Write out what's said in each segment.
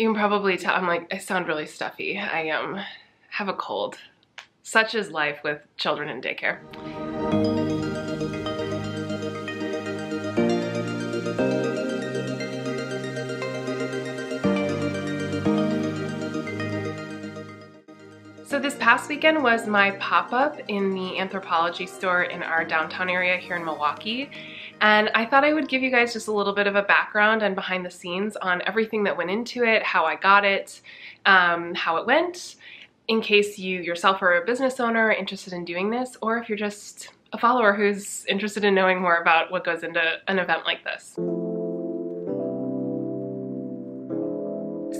You can probably tell I'm like, I sound really stuffy. I um, have a cold. Such is life with children in daycare. So this past weekend was my pop-up in the Anthropologie store in our downtown area here in Milwaukee. And I thought I would give you guys just a little bit of a background and behind the scenes on everything that went into it, how I got it, um, how it went, in case you yourself are a business owner interested in doing this, or if you're just a follower who's interested in knowing more about what goes into an event like this.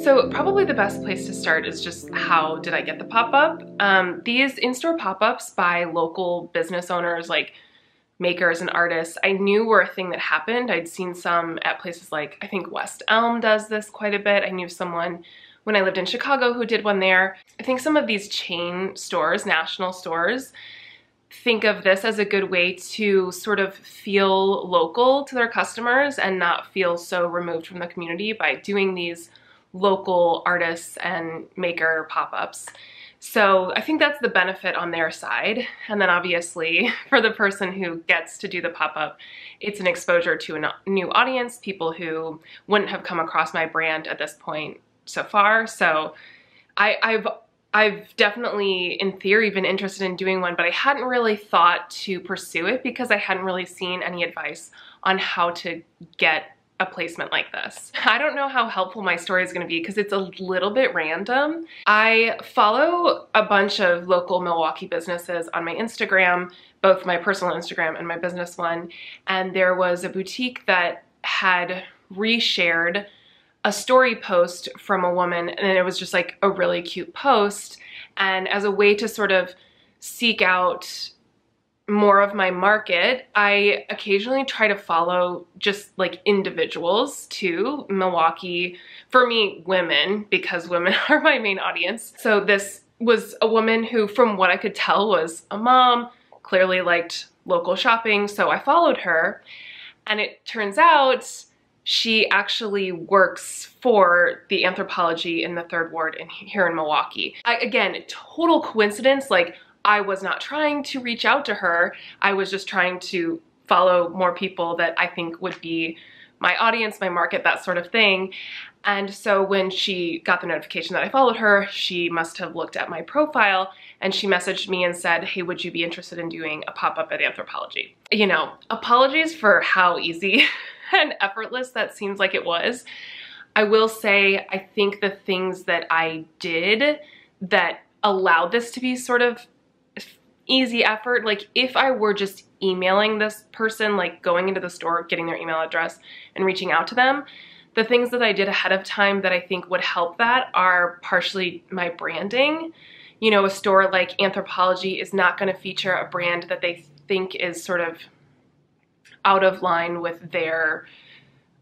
So probably the best place to start is just how did I get the pop-up? Um, these in-store pop-ups by local business owners like makers and artists I knew were a thing that happened. I'd seen some at places like, I think West Elm does this quite a bit. I knew someone when I lived in Chicago who did one there. I think some of these chain stores, national stores, think of this as a good way to sort of feel local to their customers and not feel so removed from the community by doing these local artists and maker pop-ups. So I think that's the benefit on their side. And then obviously for the person who gets to do the pop-up, it's an exposure to a new audience, people who wouldn't have come across my brand at this point so far. So I, I've I've definitely, in theory, been interested in doing one, but I hadn't really thought to pursue it because I hadn't really seen any advice on how to get a placement like this. I don't know how helpful my story is going to be because it's a little bit random. I follow a bunch of local Milwaukee businesses on my Instagram, both my personal Instagram and my business one, and there was a boutique that had reshared a story post from a woman and it was just like a really cute post and as a way to sort of seek out more of my market, I occasionally try to follow just like individuals too. Milwaukee, for me, women, because women are my main audience. So this was a woman who, from what I could tell, was a mom, clearly liked local shopping. So I followed her. And it turns out she actually works for the Anthropologie in the third ward in, here in Milwaukee. I, again, total coincidence, like I was not trying to reach out to her. I was just trying to follow more people that I think would be my audience, my market, that sort of thing. And so when she got the notification that I followed her, she must have looked at my profile and she messaged me and said, hey, would you be interested in doing a pop-up at Anthropologie? You know, apologies for how easy and effortless that seems like it was. I will say, I think the things that I did that allowed this to be sort of easy effort. Like if I were just emailing this person, like going into the store, getting their email address and reaching out to them, the things that I did ahead of time that I think would help that are partially my branding. You know, a store like Anthropologie is not going to feature a brand that they think is sort of out of line with their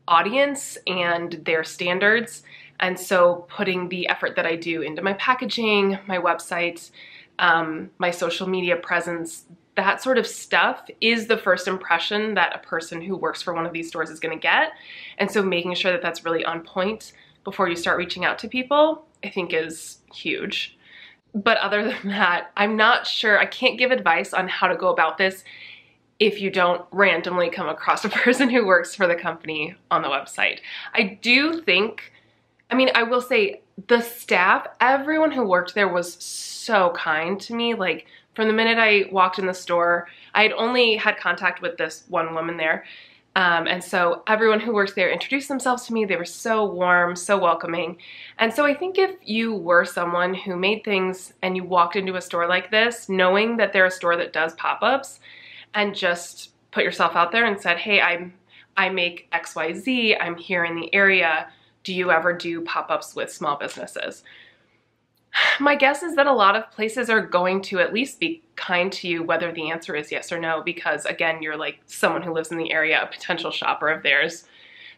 audience and their standards. And so putting the effort that I do into my packaging, my website, um, my social media presence, that sort of stuff is the first impression that a person who works for one of these stores is going to get. And so making sure that that's really on point before you start reaching out to people, I think is huge. But other than that, I'm not sure, I can't give advice on how to go about this if you don't randomly come across a person who works for the company on the website. I do think, I mean, I will say the staff, everyone who worked there was so kind to me. Like from the minute I walked in the store, I had only had contact with this one woman there. Um, and so everyone who works there introduced themselves to me. They were so warm, so welcoming. And so I think if you were someone who made things and you walked into a store like this, knowing that they're a store that does pop-ups and just put yourself out there and said, hey, I'm, I make XYZ, I'm here in the area, do you ever do pop-ups with small businesses? My guess is that a lot of places are going to at least be kind to you whether the answer is yes or no because again you're like someone who lives in the area, a potential shopper of theirs.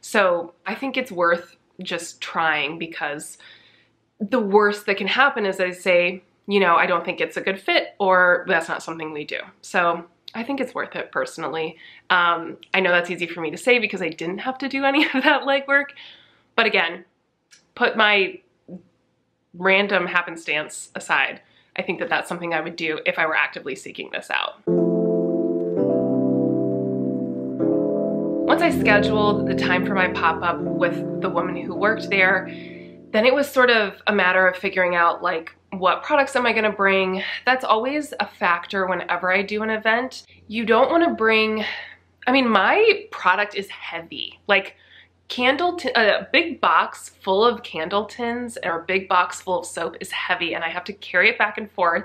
So I think it's worth just trying because the worst that can happen is they say, you know, I don't think it's a good fit or that's not something we do. So I think it's worth it personally. Um, I know that's easy for me to say because I didn't have to do any of that legwork, but again, put my random happenstance aside, I think that that's something I would do if I were actively seeking this out. Once I scheduled the time for my pop-up with the woman who worked there, then it was sort of a matter of figuring out like what products am I gonna bring? That's always a factor whenever I do an event. You don't wanna bring, I mean, my product is heavy. Like candle, a big box full of candle tins or a big box full of soap is heavy and I have to carry it back and forth.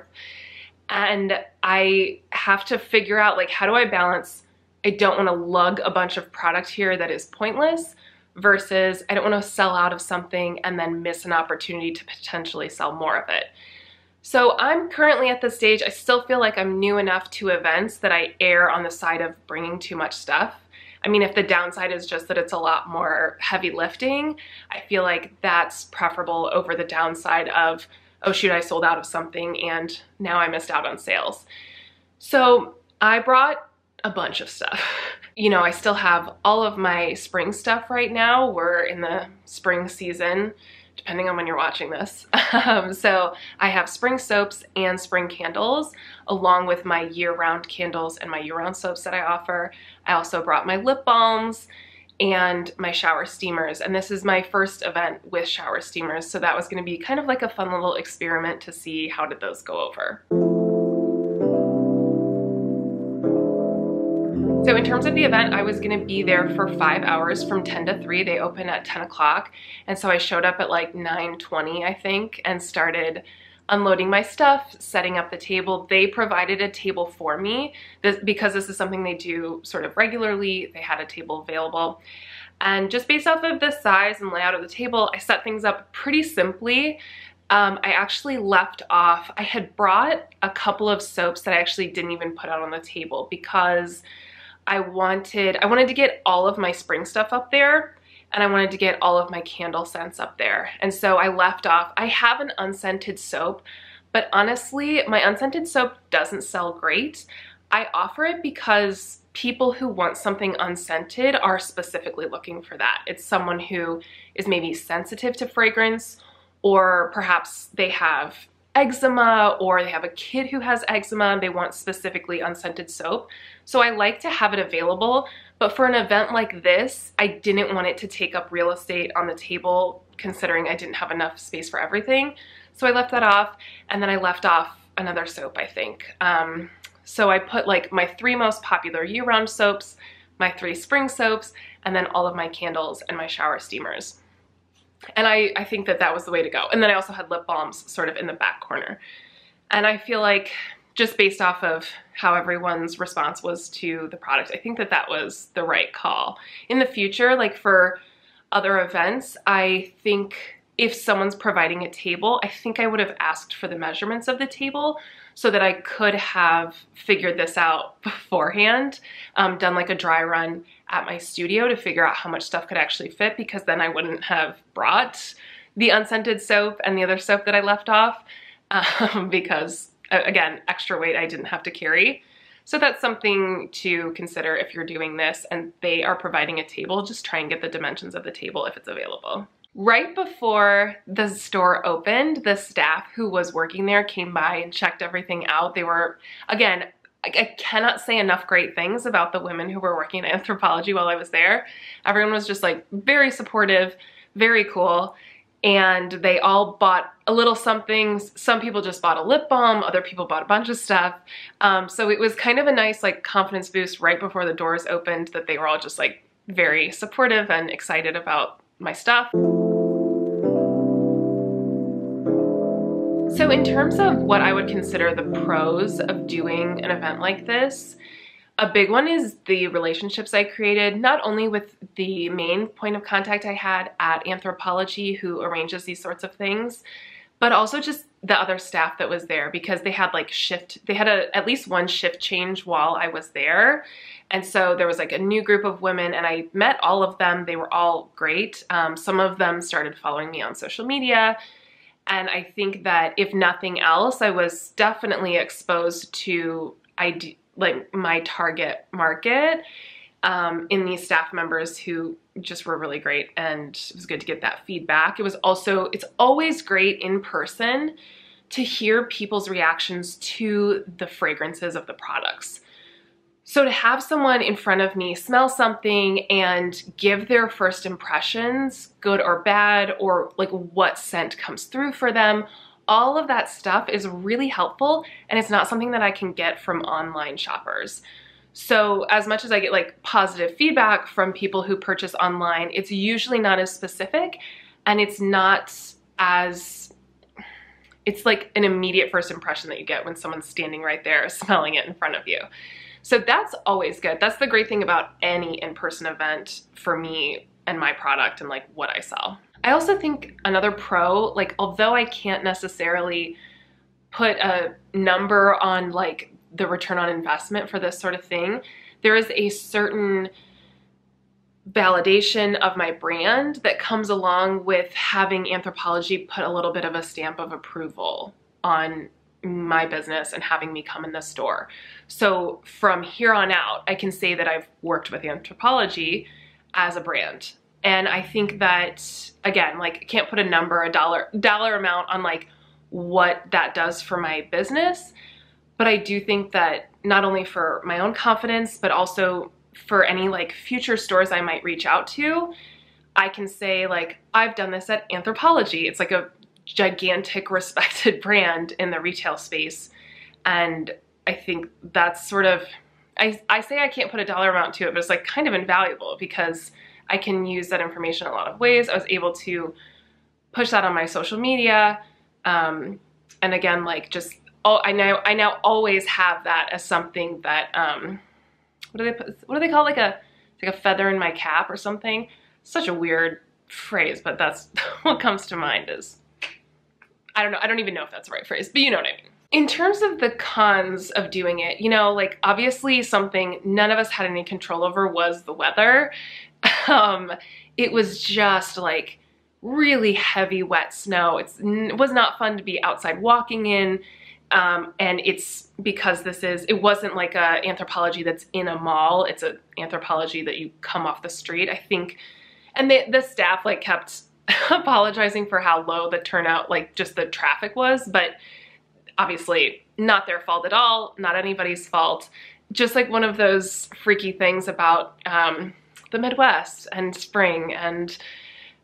And I have to figure out like, how do I balance, I don't wanna lug a bunch of product here that is pointless versus I don't wanna sell out of something and then miss an opportunity to potentially sell more of it. So I'm currently at the stage, I still feel like I'm new enough to events that I err on the side of bringing too much stuff. I mean, if the downside is just that it's a lot more heavy lifting, I feel like that's preferable over the downside of, oh shoot, I sold out of something and now I missed out on sales. So I brought a bunch of stuff. You know, I still have all of my spring stuff right now. We're in the spring season depending on when you're watching this. Um, so I have spring soaps and spring candles along with my year-round candles and my year-round soaps that I offer. I also brought my lip balms and my shower steamers and this is my first event with shower steamers so that was going to be kind of like a fun little experiment to see how did those go over. So in terms of the event, I was gonna be there for five hours from 10 to 3. They open at 10 o'clock. And so I showed up at like 9.20, I think, and started unloading my stuff, setting up the table. They provided a table for me this, because this is something they do sort of regularly. They had a table available. And just based off of the size and layout of the table, I set things up pretty simply. Um, I actually left off, I had brought a couple of soaps that I actually didn't even put out on the table because I wanted, I wanted to get all of my spring stuff up there and I wanted to get all of my candle scents up there. And so I left off, I have an unscented soap, but honestly, my unscented soap doesn't sell great. I offer it because people who want something unscented are specifically looking for that. It's someone who is maybe sensitive to fragrance or perhaps they have eczema or they have a kid who has eczema and they want specifically unscented soap. So I like to have it available, but for an event like this, I didn't want it to take up real estate on the table considering I didn't have enough space for everything. So I left that off and then I left off another soap, I think. Um, so I put like my three most popular year-round soaps, my three spring soaps, and then all of my candles and my shower steamers. And I, I think that that was the way to go. And then I also had lip balms sort of in the back corner. And I feel like just based off of how everyone's response was to the product, I think that that was the right call. In the future, like for other events, I think if someone's providing a table, I think I would have asked for the measurements of the table so that I could have figured this out beforehand, um, done like a dry run at my studio to figure out how much stuff could actually fit because then I wouldn't have brought the unscented soap and the other soap that I left off um, because again, extra weight I didn't have to carry. So that's something to consider if you're doing this and they are providing a table, just try and get the dimensions of the table if it's available. Right before the store opened, the staff who was working there came by and checked everything out. They were, again, I cannot say enough great things about the women who were working at Anthropologie while I was there. Everyone was just like very supportive, very cool, and they all bought a little something. Some people just bought a lip balm, other people bought a bunch of stuff. Um, so it was kind of a nice like confidence boost right before the doors opened that they were all just like very supportive and excited about my stuff. So in terms of what I would consider the pros of doing an event like this, a big one is the relationships I created, not only with the main point of contact I had at Anthropologie, who arranges these sorts of things, but also just the other staff that was there because they had like shift, they had a, at least one shift change while I was there. And so there was like a new group of women and I met all of them. They were all great. Um, some of them started following me on social media. And I think that if nothing else, I was definitely exposed to ID, like my target market. um, in these staff members who just were really great and it was good to get that feedback. It was also, it's always great in person to hear people's reactions to the fragrances of the products. So to have someone in front of me smell something and give their first impressions, good or bad, or like what scent comes through for them, all of that stuff is really helpful and it's not something that I can get from online shoppers. So as much as I get like positive feedback from people who purchase online, it's usually not as specific and it's not as, it's like an immediate first impression that you get when someone's standing right there smelling it in front of you. So that's always good. That's the great thing about any in-person event for me and my product and like what I sell. I also think another pro, like although I can't necessarily put a number on like the return on investment for this sort of thing, there is a certain validation of my brand that comes along with having Anthropologie put a little bit of a stamp of approval on my business and having me come in the store. So from here on out, I can say that I've worked with Anthropologie as a brand. And I think that, again, like I can't put a number, a dollar, dollar amount on like what that does for my business, but I do think that not only for my own confidence, but also for any like future stores I might reach out to, I can say like, I've done this at Anthropologie. It's like a gigantic respected brand in the retail space. And I think that's sort of, I, I say I can't put a dollar amount to it, but it's like kind of invaluable because I can use that information a lot of ways. I was able to push that on my social media. Um, and again, like just all, I now I now always have that as something that um, what do they put, what do they call like a like a feather in my cap or something? Such a weird phrase, but that's what comes to mind is I don't know. I don't even know if that's the right phrase, but you know what I mean. In terms of the cons of doing it, you know, like obviously something none of us had any control over was the weather. Um, it was just like really heavy wet snow. It's, it was not fun to be outside walking in. Um, and it's because this is, it wasn't like a Anthropologie that's in a mall. It's a Anthropologie that you come off the street. I think, and the, the staff like kept apologizing for how low the turnout, like just the traffic was, but obviously not their fault at all, not anybody's fault. Just like one of those freaky things about um, the Midwest and spring and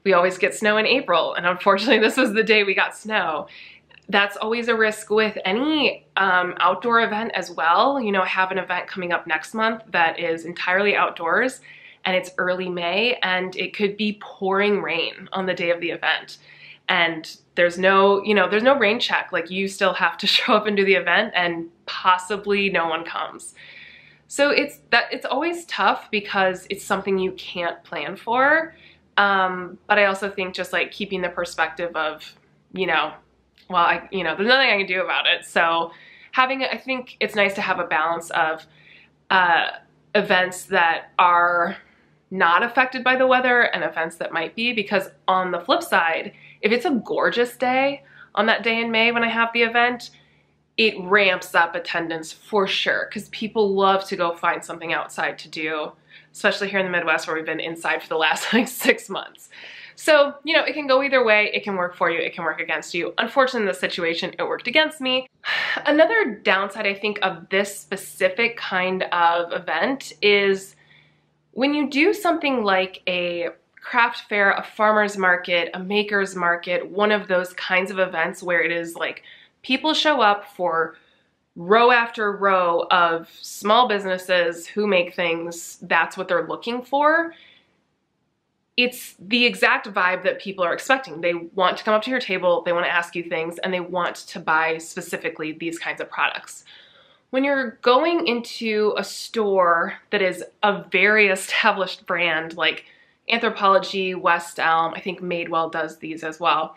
we always get snow in April and unfortunately this was the day we got snow. That's always a risk with any um, outdoor event as well. You know, I have an event coming up next month that is entirely outdoors and it's early May and it could be pouring rain on the day of the event. And there's no, you know, there's no rain check. Like you still have to show up and do the event and possibly no one comes. So it's that it's always tough because it's something you can't plan for. Um, but I also think just like keeping the perspective of, you know, well, I, you know, there's nothing I can do about it. So having, I think it's nice to have a balance of uh, events that are not affected by the weather and events that might be because on the flip side, if it's a gorgeous day on that day in May when I have the event, it ramps up attendance for sure because people love to go find something outside to do, especially here in the Midwest where we've been inside for the last like six months. So, you know, it can go either way. It can work for you. It can work against you. Unfortunately, in this situation, it worked against me. Another downside, I think, of this specific kind of event is when you do something like a craft fair, a farmer's market, a maker's market, one of those kinds of events where it is like people show up for row after row of small businesses who make things, that's what they're looking for. It's the exact vibe that people are expecting. They want to come up to your table, they want to ask you things, and they want to buy specifically these kinds of products. When you're going into a store that is a very established brand like Anthropologie, West Elm, I think Madewell does these as well.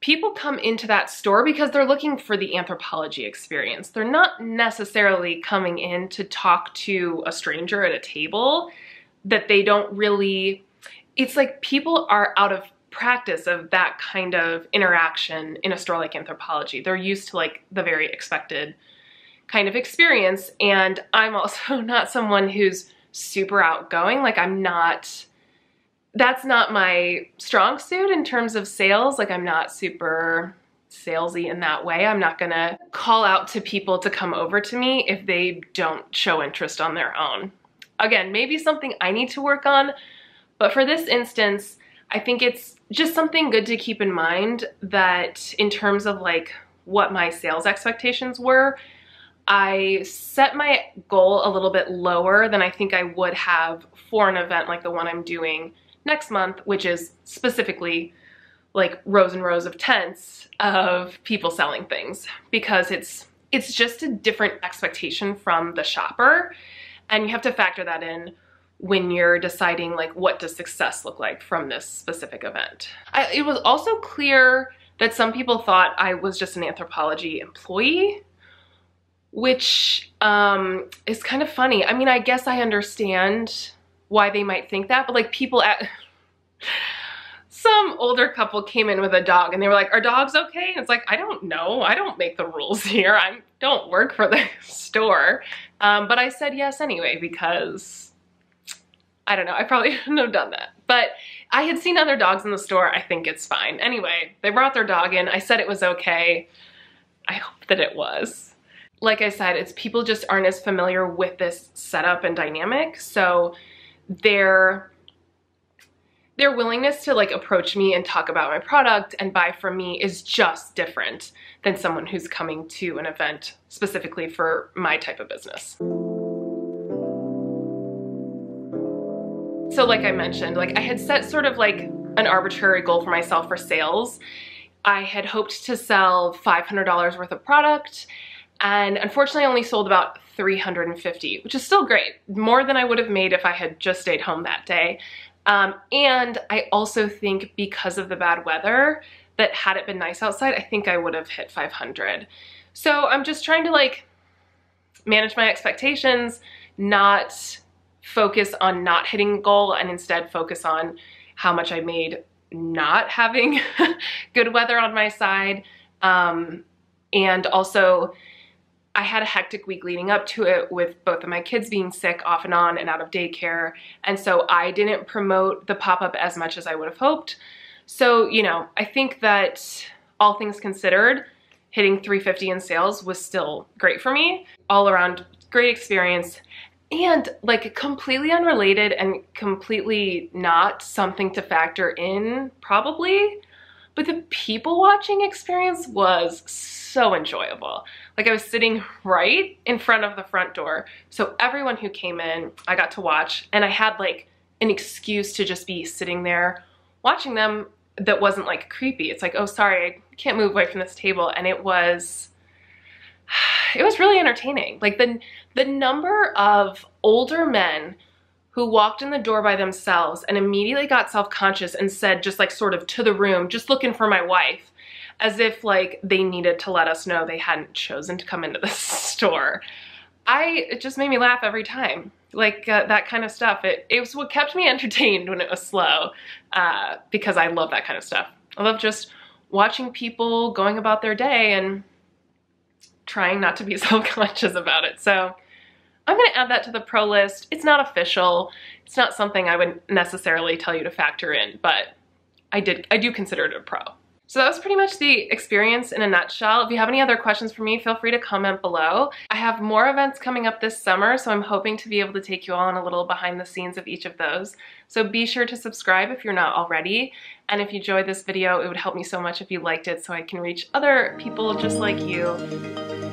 People come into that store because they're looking for the Anthropologie experience. They're not necessarily coming in to talk to a stranger at a table that they don't really, it's like people are out of practice of that kind of interaction in a store like Anthropologie. They're used to like the very expected kind of experience. And I'm also not someone who's super outgoing. Like I'm not, that's not my strong suit in terms of sales. Like I'm not super salesy in that way. I'm not gonna call out to people to come over to me if they don't show interest on their own. Again, maybe something I need to work on, but for this instance, I think it's just something good to keep in mind that in terms of like what my sales expectations were, I set my goal a little bit lower than I think I would have for an event like the one I'm doing next month, which is specifically like rows and rows of tents of people selling things. Because it's it's just a different expectation from the shopper. And you have to factor that in when you're deciding like what does success look like from this specific event. I, it was also clear that some people thought I was just an Anthropologie employee which um, is kind of funny. I mean, I guess I understand why they might think that, but like people at some older couple came in with a dog and they were like, are dogs okay? And it's like, I don't know. I don't make the rules here. I don't work for the store. Um, but I said yes anyway because I don't know. I probably shouldn't have done that. But I had seen other dogs in the store. I think it's fine. Anyway, they brought their dog in. I said it was okay. I hope that it was like I said, it's people just aren't as familiar with this setup and dynamic. So their their willingness to like approach me and talk about my product and buy from me is just different than someone who's coming to an event specifically for my type of business. So like I mentioned, like I had set sort of like an arbitrary goal for myself for sales. I had hoped to sell $500 worth of product and unfortunately I only sold about 350, which is still great. More than I would have made if I had just stayed home that day. Um, and I also think because of the bad weather, that had it been nice outside, I think I would have hit 500. So I'm just trying to like manage my expectations, not focus on not hitting goal and instead focus on how much I made not having good weather on my side. Um, and also I had a hectic week leading up to it with both of my kids being sick off and on and out of daycare. And so I didn't promote the pop-up as much as I would have hoped. So, you know, I think that all things considered, hitting 350 in sales was still great for me. All around great experience and like completely unrelated and completely not something to factor in probably but the people watching experience was so enjoyable. Like I was sitting right in front of the front door. So everyone who came in, I got to watch and I had like an excuse to just be sitting there watching them that wasn't like creepy. It's like, oh, sorry, I can't move away from this table. And it was, it was really entertaining. Like the, the number of older men who walked in the door by themselves and immediately got self-conscious and said just like sort of to the room, just looking for my wife, as if like they needed to let us know they hadn't chosen to come into the store. I, it just made me laugh every time. Like uh, that kind of stuff. It, it was what kept me entertained when it was slow uh, because I love that kind of stuff. I love just watching people going about their day and trying not to be self-conscious about it. So I'm gonna add that to the pro list. It's not official. It's not something I would necessarily tell you to factor in, but I did, I do consider it a pro. So that was pretty much the experience in a nutshell. If you have any other questions for me, feel free to comment below. I have more events coming up this summer, so I'm hoping to be able to take you all on a little behind the scenes of each of those. So be sure to subscribe if you're not already. And if you enjoyed this video, it would help me so much if you liked it so I can reach other people just like you